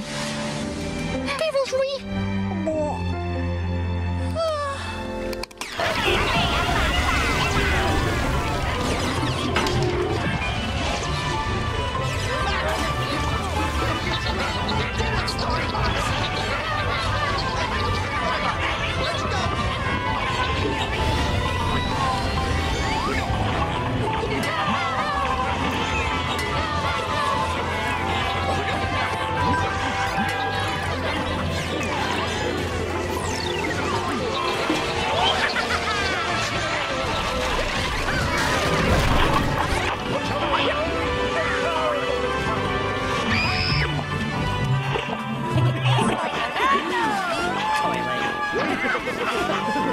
Italy. Oh, my God.